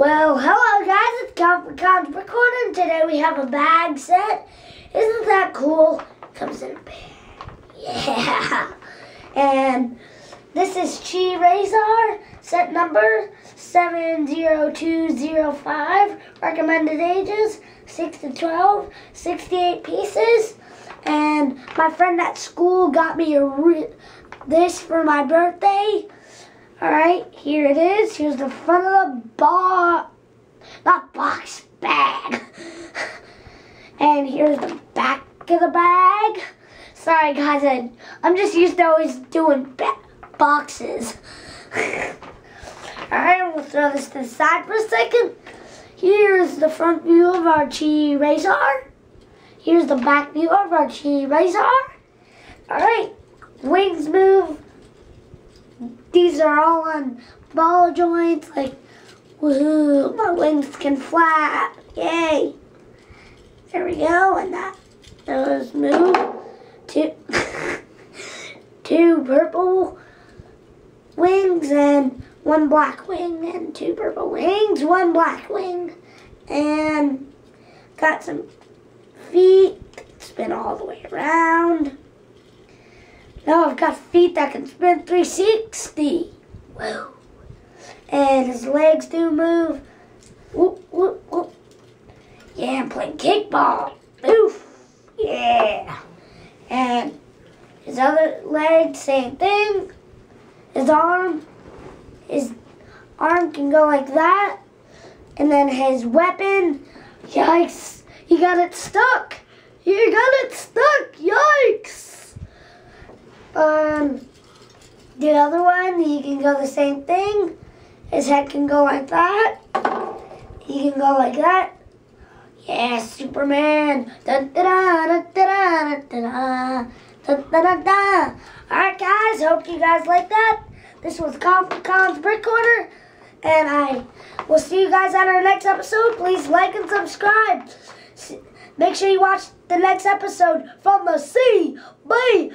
Well, hello guys, it's Capricorn's Brickcorn, and today we have a bag set. Isn't that cool? Comes in a bag. Yeah. And this is Chi Razar, set number 70205. Recommended ages 6 to 12, 68 pieces. And my friend at school got me a this for my birthday. All right, here it is. Here's the front of the box, not box, bag. and here's the back of the bag. Sorry, guys, I'm just used to always doing boxes. All right, we'll throw this to the side for a second. Here's the front view of our Chi Razar. Here's the back view of our Chi Razar. All right, wings move these are all on ball joints. Like, woohoo, my wings can flap. Yay. There we go. And that, those move. Two, two purple wings and one black wing and two purple wings, one black wing. And got some feet. Spin all the way around. Now I've got feet that can spin 360. Whoa. And his legs do move. Whoop, whoop, whoop. Yeah, I'm playing kickball. Oof. Yeah. And his other leg, same thing. His arm, his arm can go like that. And then his weapon, yikes, he got it stuck. He got it stuck, yikes. Um, the other one, he can go the same thing. His head can go like that. He can go like that. Yeah, Superman. Da da da da da da da da da da da. All right, guys. Hope you guys like that. This was Colin's Brick Corner, and I will see you guys on our next episode. Please like and subscribe. Make sure you watch the next episode from the CBC.